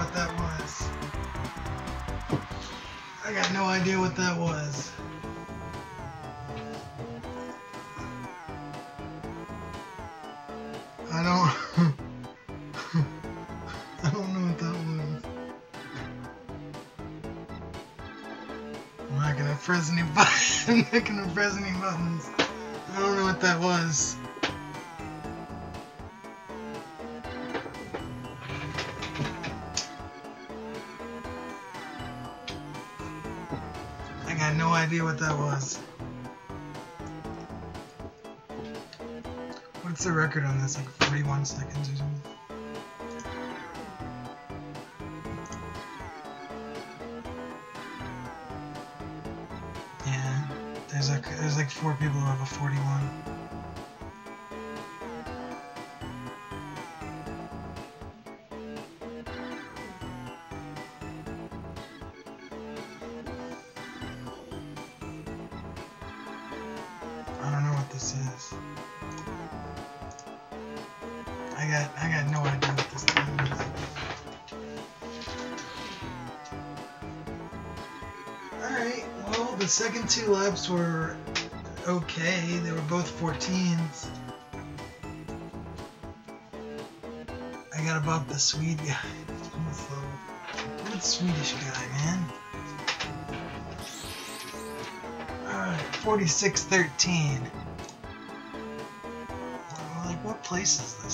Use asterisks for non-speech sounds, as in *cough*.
what that was. I got no idea what that was. I don't... *laughs* I don't know what that was. I'm not gonna press any *laughs* buttons. I'm not gonna press any buttons. I don't know what that was. Got no idea what that was. What's the record on this? Like 41 seconds or something? Yeah, there's like there's like four people who have a 41. I got I got no idea what this thing is. Alright, well the second two laps were okay. They were both 14s. I got above the Swede guy. *laughs* Good Swedish guy, man. Alright, 46-13. What place is this?